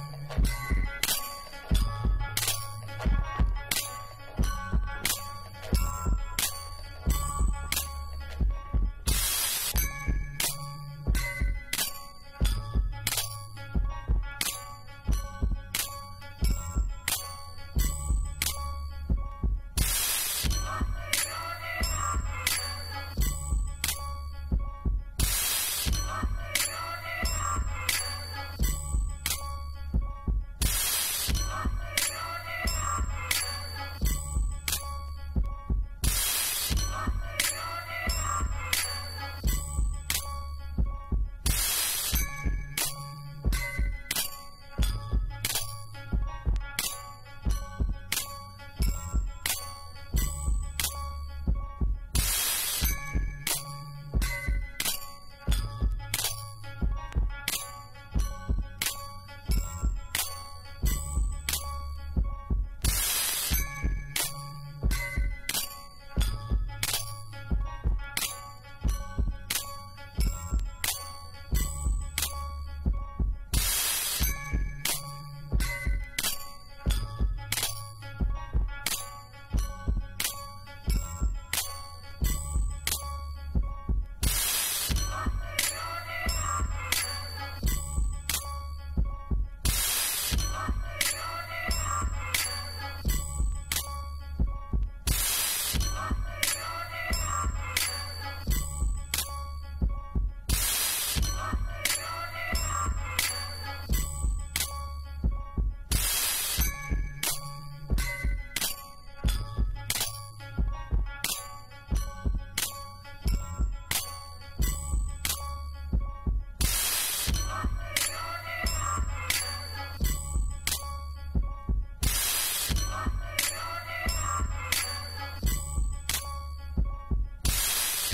Bye.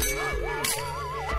Yeah.